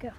go.